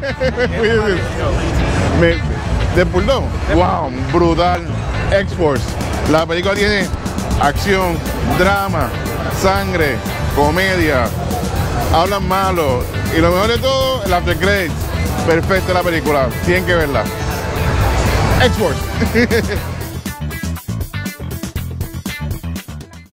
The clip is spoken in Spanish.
De Bulldog. Wow, brutal. X-Force. La película tiene acción, drama, sangre, comedia. Hablan malo. Y lo mejor de todo, el after credits. Perfecta la película. Tienen que verla. X-Force.